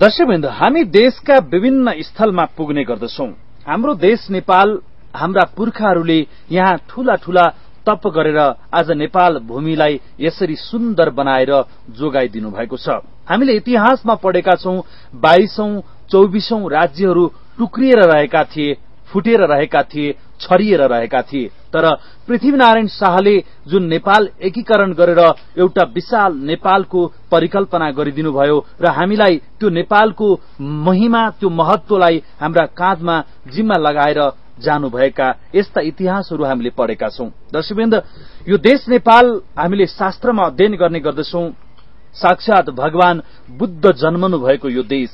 दर्शकबिन्द हामी देशका विभिन्न स्थलमा पुग्ने गर्दछौं। हाम्रो देश नेपाल हाम्रा पुर्खाहरूले यहाँ ठूला ठूला तप गरेर आज नेपाल भूमिलाई यसरी सुन्दर बनाएर जोगाइदिनु भएको छ। हामीले इतिहासमा पढेका छौं बाइसौं चौबिसौं राज्यहरू टुक्रिएर रहेका थिए फुटेर रहेका थिए छरिएर रहेका थिए। तर पृथ्वीनारायण शाहले जुन नेपाल एकीकरण गरेर एउटा विशाल नेपालको परिकल्पना गरिदिनुभयो र हामीलाई त्यो नेपालको महिमा त्यो महत्वलाई हाम्रा काँधमा जिम्मा लगाएर जानुभएका यस्ता इतिहासहरू हामीले पढेका छौं। दर्शकवृन्द यो देश नेपाल हामीले शास्त्रमा अध्ययन गर्ने गर्दछौं। साक्षात भगवान बुद्ध जन्मनु भएको यो देश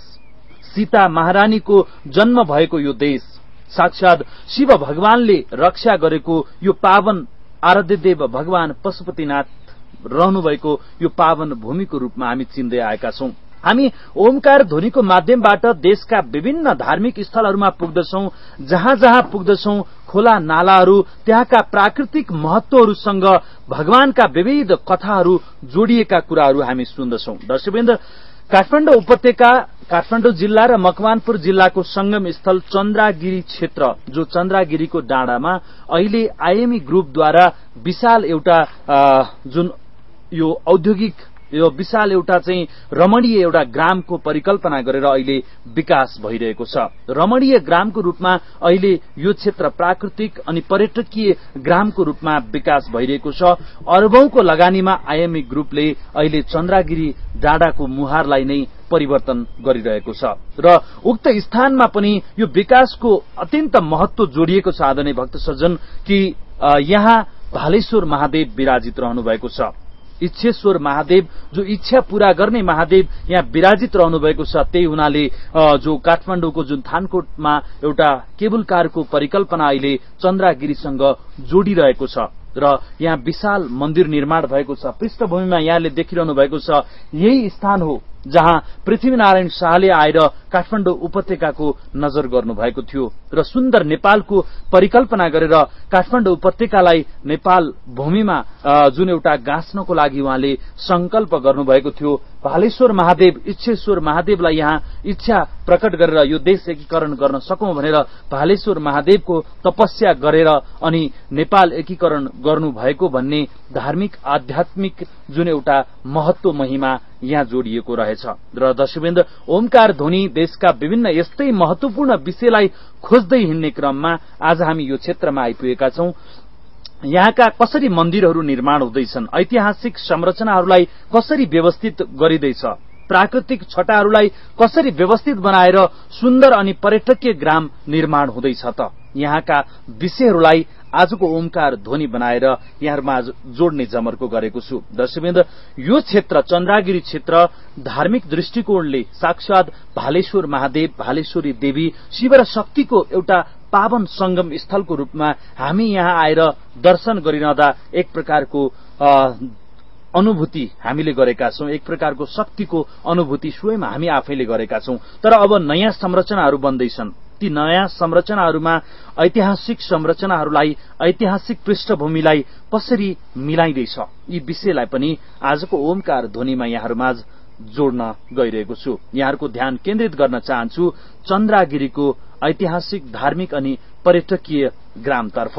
सीता महारानीको जन्म भएको यो देश साक्षात शिव भगवानले रक्षा गरेको यो पावन आराध्यदेव भगवान पशुपतिनाथ रहनुभएको यो पावन भूमिको रूपमा हामी चिन्दै आएका छौं। हामी ओमकार ध्वनिको माध्यमबाट देशका विभिन्न धार्मिक स्थलहरूमा पुग्दछौं जहाँ जहाँ पुग्दछौं खोला नालाहरू त्यहाँका प्राकृतिक महत्वहरूसँग भगवानका विविध कथाहरू जोडिएका कुराहरू हामी सुन्दछौं। दर्शकवृन्द काठमाडौँ उपत्यका काठमाडौँ जिल्ला र मकवानपुर जिल्लाको संगम स्थल चन्द्रागिरी क्षेत्र जो चन्द्रागिरीको डाँडामा अहिले आइएमई ग्रुपद्वारा विशाल एउटा जुन यो औद्योगिक यो विशाल एउटा चाहिँ रमणीय एउटा ग्रामको परिकल्पना गरेर अहिले विकास भइरहेको छ। रमणीय ग्रामको रूपमा अहिले यो क्षेत्र प्राकृतिक अनि पर्यटकीय ग्रामको रूपमा विकास भइरहेको छ। अरबौंको लगानीमा आइएमई ग्रुपले अहिले चन्द्रागिरी डाँडाको मुहारलाई नै परिवर्तन गरिरहेको छ। र उक्त स्थानमा पनि यो विकासको अत्यन्त महत्व जोडिएको छ आदरणीय भक्त सज्जन कि यहाँ भालेश्वर महादेव विराजित रहनु भएको छ। इच्छेश्वर महादेव जो इच्छा पूरा गर्ने महादेव यहाँ विराजित रहनु भएको छ त्यही हुनाले जो काठमाडौँको जुन थानकोटमा एउटा केबुल कारको परिकल्पना अहिले चन्द्रागिरीसँग जोडिरहेको छ र यहाँ विशाल मन्दिर निर्माण भएको छ पृष्ठभूमिमा यहाँले देखिरहनु भएको छ यही स्थान हो जहाँ पृथ्वीनारायण शाहले आएर काठमाडौँ उपत्यकाको नजर गर्नुभएको थियो र सुन्दर नेपालको परिकल्पना गरेर काठमाडौँ उपत्यकालाई नेपाल भूमिमा जुन एउटा गाँच्नको लागि उहाँले संकल्प गर्नुभएको थियो भालेश्वर महादेव इच्छेश्वर महादेवलाई यहाँ इच्छा प्रकट गरेर यो देश एकीकरण गर्न सकौं भनेर भालेश्वर महादेवको तपस्या गरेर अनि नेपाल एकीकरण गर्नुभएको भन्ने धार्मिक आध्यात्मिक जुन एउटा महत्व महिमा यहाँ जोडिएको रहेछ। र दर्शकवृन्द ओमकार ध्वनि देशका विभिन्न यस्तै महत्वपूर्ण विषयलाई खोज्दै हिँड्ने क्रममा आज हामी यो क्षेत्रमा आइपुगेका छौं। यहाँका कसरी मन्दिरहरू निर्माण हुँदैछन्? ऐतिहासिक संरचनाहरूलाई कसरी व्यवस्थित गरिँदैछ? प्राकृतिक छटाहरूलाई कसरी व्यवस्थित बनाएर सुन्दर अनि पर्यटकीय ग्राम निर्माण हुँदैछ त? यहाँका विषयहरूलाई आजको ओमकार ध्वनि बनाएर यहाँहरूमा जोड्ने जमर्को गरेको छु। दर्शकवृन्द यो क्षेत्र चन्द्रागिरी क्षेत्र धार्मिक दृष्टिकोणले साक्षात भालेश्वर महादेव भालेश्वरी देवी शिव र शक्तिको एउटा पावन संगम स्थलको रूपमा हामी यहाँ आएर दर्शन गरिरहँदा एक प्रकारको अनुभूति हामीले गरेका छौं एक प्रकारको शक्तिको अनुभूति स्वयं हामी आफैले गरेका छौं। तर अब नयाँ संरचनाहरू बन्दैछन्। ती नयाँ संरचनाहरूमा ऐतिहासिक संरचनाहरूलाई ऐतिहासिक पृष्ठभूमिलाई कसरी मिलाइँदैछ? यी विषयलाई पनि आजको ओमकार ध्वनिमा यहाँहरूमाझ जोड्न गइरहेको छु। यहाँहरूको ध्यान केन्द्रित गर्न चाहन्छु चन्द्रागिरीको ऐतिहासिक धार्मिक अनि पर्यटकीय ग्रामतर्फ।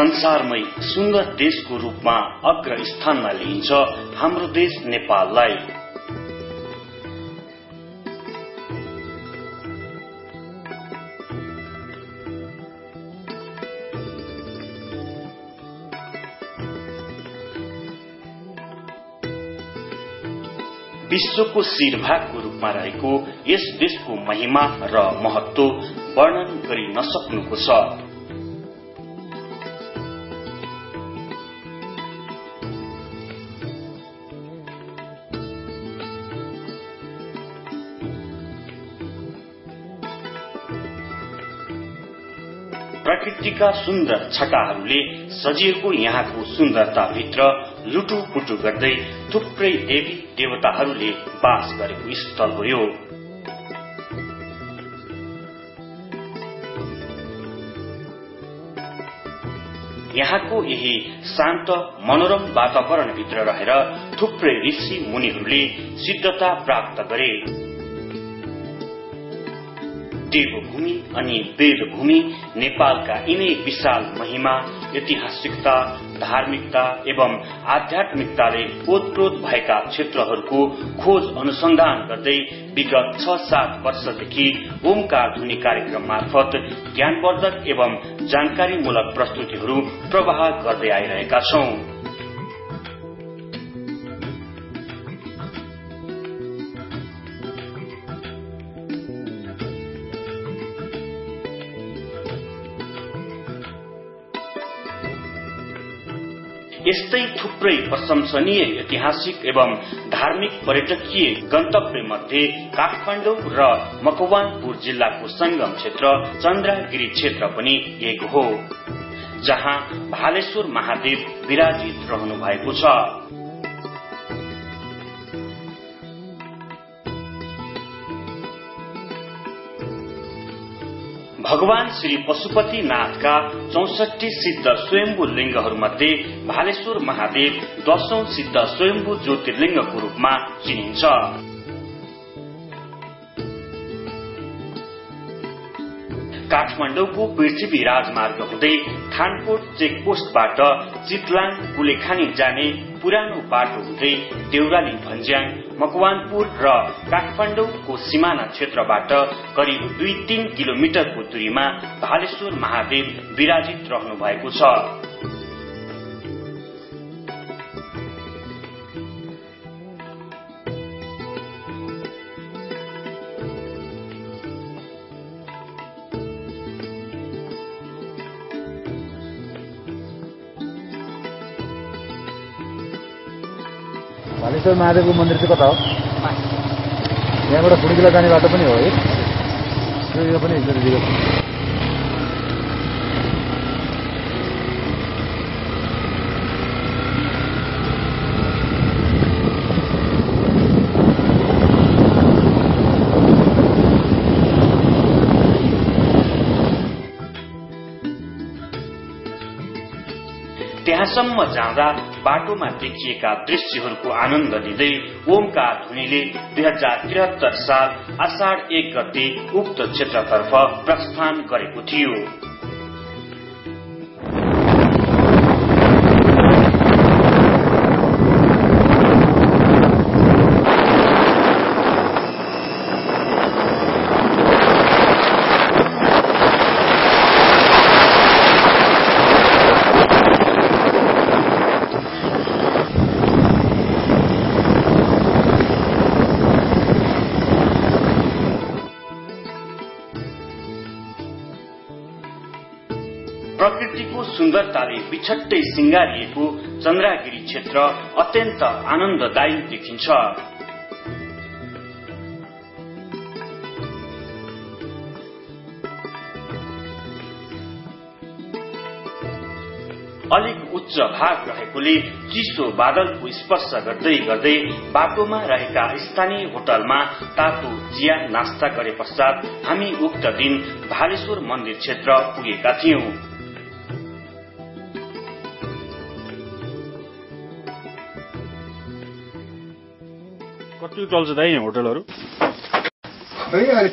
संसारमै सुन्दर देशको रूपमा अग्र स्थानमा लिइन्छ हाम्रो देश नेपाललाई। विश्वको शिरभागको रूपमा रहेको यस देशको महिमा र महत्व वर्णन गरि नसक्नुको छ। प्रकृतिका सुन्दर छटाहरूले सजिएको यहाँको सुन्दरताभित्र लुटुपुटु गर्दै थुप्रै देवी देवताहरूले बास गरेको स्थल हो यो। यहाँको यही शान्त मनोरम वातावरणभित्र रहेर थुप्रै ऋषि मुनिहरूले सिद्धता प्राप्त गरे। देवभूमि अनि वेदभूमि नेपालका यिनै विशाल महिमा ऐतिहासिकता धार्मिकता एवं आध्यात्मिकताले ओतप्रोत भएका क्षेत्रहरूको खोज अनुसन्धान गर्दै विगत छ सात वर्षदेखि ओमकार ध्वनि कार्यक्रम मार्फत ज्ञानवर्धक एवं जानकारीमूलक प्रस्तुतिहरू प्रवाह गर्दै आइरहेका छौं। यस्तै थुप्रै प्रशंसनीय ऐतिहासिक एवं धार्मिक पर्यटकीय गन्तव्य मध्ये काठमाडौँ र मकवानपुर जिल्लाको संगम क्षेत्र चन्द्रगिरी क्षेत्र पनि एक हो जहाँ भालेश्वर महादेव विराजित रहनु भएको छ। भगवान श्री पशुपतिनाथका चौसठी सिद्ध स्वयम्भू लिङ्गहरूमध्ये भालेश्वर महादेव दशौं सिद्ध स्वयम्भू ज्योतिर्लिङ्गको रूपमा चिनिन्छ। काठमाडौँको पृथ्वी राजमार्ग हुँदै थानकोट चेकपोस्टबाट चितलाङ कुलेखानी जाने पुरानो बाटो हुँदै देउराली भन्ज्याङ मकवानपुर र काठमाडौँको सिमाना क्षेत्रबाट करिब दुई तीन किलोमिटरको दूरीमा भालेश्वर महादेव विराजित रहनु भएको छ। भालेश्वर महादेवको मन्दिर चाहिँ कता हो? यहाँबाट खुडीकिला जाने बाटो पनि हो है। यो पनि एकचोटि त्यहाँसम्म जाँदा बाटोमा देखिएका दृश्यहरूको आनन्द लिँदै ओमकार धुनीले दुई हजार त्रिहत्तर साल आषाढ एक गते उक्त क्षेत्रतर्फ प्रस्थान गरेको थियो। प्रकृतिको सुन्दरताले बिछट्टै सिंगारिएको चन्द्रागिरी क्षेत्र अत्यन्त आनन्ददायी देखिन्छ। अलिक उच्च भाग रहेकोले चिसो बादलको स्पर्श गर्दै गर्दै बाटोमा रहेका स्थानीय होटलमा तातो चिया नास्ता गरे पश्चात हामी उक्त दिन भालेश्वर मन्दिर क्षेत्र पुगेका थियौं। कति चल्छ दाइ यहाँ होटलहरू?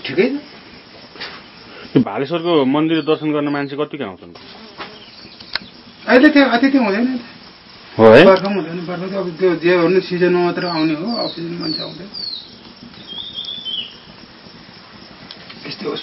ठिकै छ। भालेश्वरको मन्दिर दर्शन गर्न मान्छे कतिको आउँछन्? अहिले त्यो अतिथि हुँदैन हो है? बर्खा हुँदैन। बर्खा अब त्यो जे भन्नु सिजनमा मात्र आउने हो अफ सिजन मान्छे आउँदैन। यस्तै हो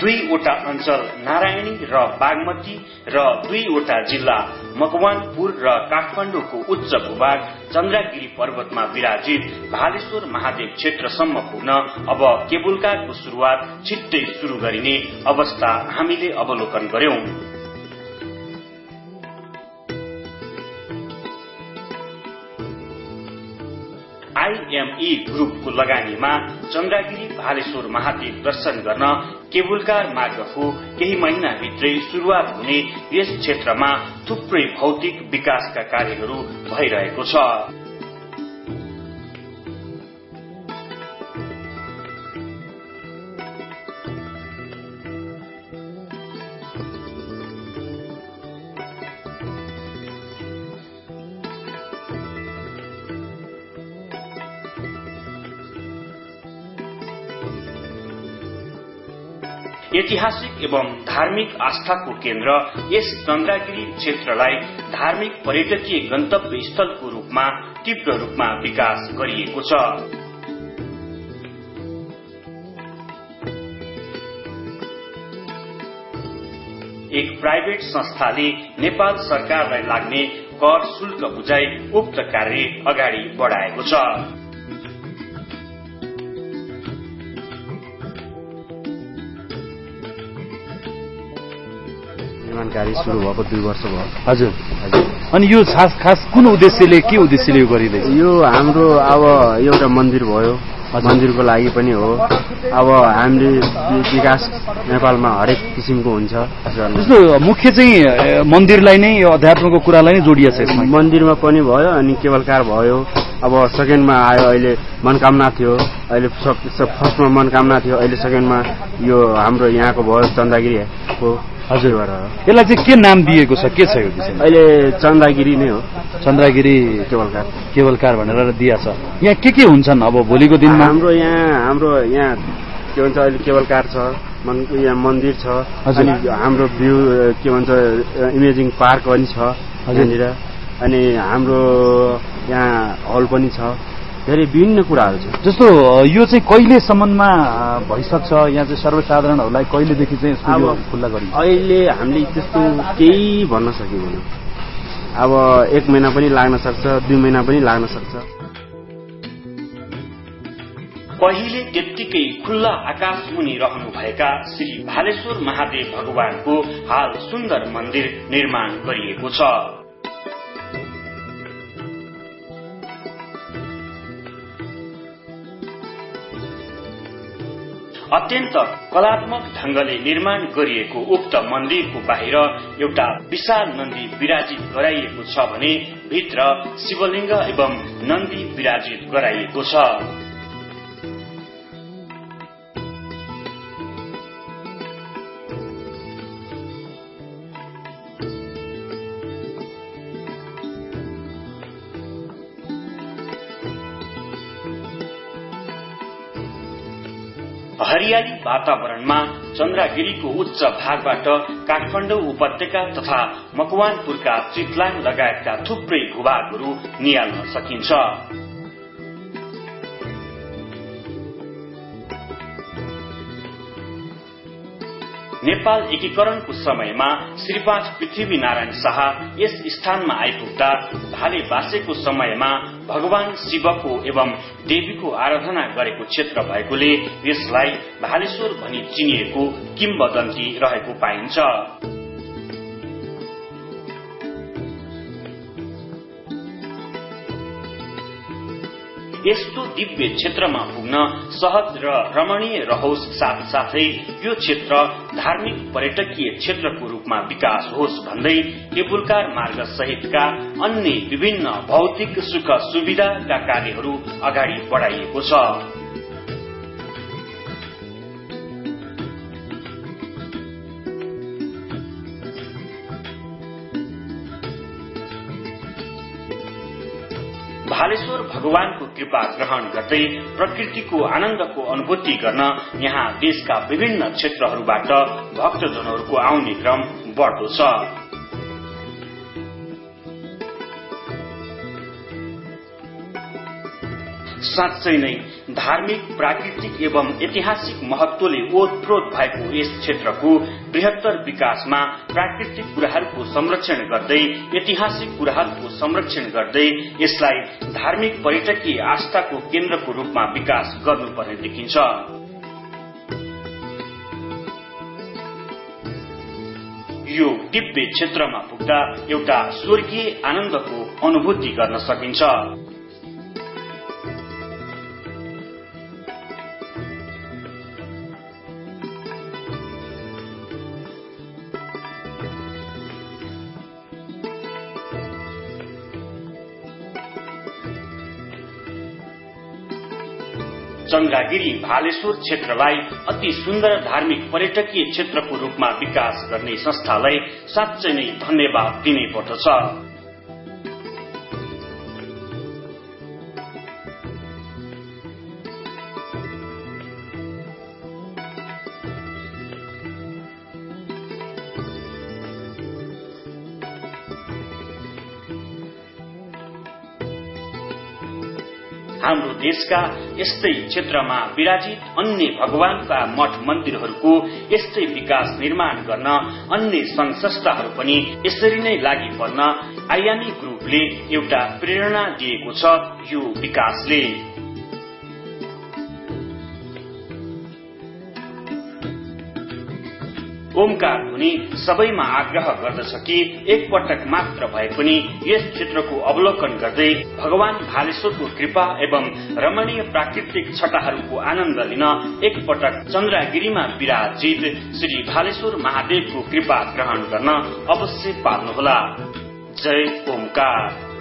दुईवटा अञ्चल नारायणी र बागमती र दुईवटा जिल्ला मकवानपुर र काठमाडौँको उच्च भूभाग चन्द्रगिरी पर्वतमा विराजित भालेश्वर महादेव क्षेत्रसम्म पुग्न अब केबुल कारको शुरूआत छिट्टै शुरू गरिने अवस्था हामीले अवलोकन गर्यौं। आईएमई ग्रुपको लगानीमा चन्द्रगिरी भालेश्वर महादेव दर्शन गर्न केबुलकार मार्गको केही महिनाभित्रै शुरूआत हुने यस क्षेत्रमा थुप्रै भौतिक विकासका कार्यहरू भइरहेको छ। ऐतिहासिक एवं धार्मिक आस्थाको केन्द्र यस चन्द्रगिरी क्षेत्रलाई धार्मिक पर्यटकीय गन्तव्य स्थलको रूपमा तीव्र रूपमा विकास गरिएको छ। एक प्राइवेट संस्थाले नेपाल सरकारलाई लाग्ने कर शुल्क बुझाइ उक्त कार्य अगाडि बढ़ाएको छ। कार्य सुरु भएको दुई वर्ष भयो। हजुर। हजुर। अनि यो खास खास कुन उद्देश्यले के उद्देश्यले यो गरिँदैछ? यो हाम्रो अब एउटा मन्दिर भयो। मन्दिरको लागि पनि हो। अब हामीले विकास नेपालमा हरेक किसिमको हुन्छ। जस्तो मुख्य चाहिँ मन्दिरलाई नै यो अध्यात्मको कुरालाई नै जोडिएको छ मन्दिरमा पनि भयो अनि केवलकार भयो। अब सेकेन्डमा आयो अहिले मनकामना थियो। अहिले फर्स्टमा मनकामना थियो। अहिले सेकेन्डमा यो हाम्रो यहाँको भयो चन्दागिरीको हजुर भएर हो। यसलाई चाहिँ के नाम दिएको छ? के छ यो विषयमा? अहिले चन्दागिरी नै हो। चन्द्रगिरी केवलकार केवलकार भनेर दिया छ। यहाँ के के हुन्छन् अब भोलिको दिनमा? हाम्रो यहाँ हाम्रो यहाँ के भन्छ अहिले केवलकार छ मन यहाँ मन्दिर छ। अनि हाम्रो भ्यू के भन्छ इमेजिङ पार्क पनि छ। यहाँनिर। अनि हाम्रो यहाँ हल पनि छ। धेरै विभिन्न कुराहरू छ जस्तो यो चाहिँ कहिलेसम्ममा भइसक्छ? यहाँ चाहिँ सर्वसाधारणहरूलाई कहिलेदेखि चाहिँ यसको यो अब खुल्ला गरिन्छ? अहिले हामीले त्यस्तो केही भन्न सकिँदैन। अब एक महिना पनि लाग्न सक्छ दुई महिना पनि लाग्न सक्छ। पहिले त्यत्तिकै खुल्ला आकाश मुनि रहनुभएका श्री भालेश्वर महादेव भगवानको हाल सुन्दर मन्दिर निर्माण गरिएको छ। अत्यन्त कलात्मक ढंगले निर्माण गरिएको उक्त मन्दिरको बाहिर एउटा विशाल नन्दी विराजित गराइएको छ भने भित्र शिवलिङ्ग एवं नन्दी विराजित गराइएको छ। हरियाली वातावरणमा चन्द्रगिरीको उच्च भागबाट काठमाडौँ उपत्यका तथा मकवानपुरका चितलाङ लगायतका थुप्रै भूभागहरू निहाल्न सकिन्छ। नेपाल एकीकरणको समयमा श्री पाँच पृथ्वीनारायण शाह यस स्थानमा आइपुग्दा भाले बासेको समयमा भगवान शिवको एवं देवीको आराधना गरेको क्षेत्र भएकोले यसलाई भालेश्वर भनी चिनिएको किम्बदन्ती रहेको पाइन्छ। यस्तो दिव्य क्षेत्रमा पुग्न सहज र रमणीय रहोस् साथसाथै यो क्षेत्र धार्मिक पर्यटकीय क्षेत्रको रूपमा विकास होस् भन्दै केबुलकार मार्ग सहितका अन्य विभिन्न भौतिक सुख सुविधाका कार्यहरू अगाडि बढाइएको छ। भगवानको कृपा ग्रहण गर्दै प्रकृतिको आनन्दको अनुभूति गर्न यहाँ देशका विभिन्न क्षेत्रहरूबाट भक्तजनहरूको आउने क्रम बढ्दो छ। साँच्चै नै धार्मिक प्राकृतिक एवं ऐतिहासिक महत्वले ओतप्रोत भएको यस क्षेत्रको बृहत्तर विकासमा प्राकृतिक कुराहरूको संरक्षण गर्दै ऐतिहासिक कुराहरूको संरक्षण गर्दै यसलाई धार्मिक पर्यटकीय आस्थाको केन्द्रको रूपमा विकास गर्नुपर्ने देखिन्छ। यो दिव्य क्षेत्रमा पुग्दा एउटा स्वर्गीय आनन्दको अनुभूति गर्न सकिन्छ। चन्द्रागिरी भालेश्वर क्षेत्रलाई अति सुन्दर धार्मिक पर्यटकीय क्षेत्रको रूपमा विकास गर्ने संस्थालाई साँच्चै नै धन्यवाद दिनै हाम्रो देशका यस्तै क्षेत्रमा विराजित अन्य भगवानका मठ मन्दिरहरूको यस्तै विकास निर्माण गर्न अन्य संघ संस्थाहरू पनि यसरी नै लागि पर्न आयामी ग्रुपले एउटा प्रेरणा दिएको छ यो विकासले। ओमकार ध्वनि सबैमा आग्रह गर्दछ कि एकपटक मात्र भए पनि यस क्षेत्रको अवलोकन गर्दै भगवान भालेश्वरको कृपा एवं रमणीय प्राकृतिक छटाहरूको आनन्द लिन एकपटक चन्द्रागिरीमा विराजित श्री भालेश्वर महादेवको कृपा ग्रहण गर्न अवश्य पाल्नुहोला। जय ओमकार।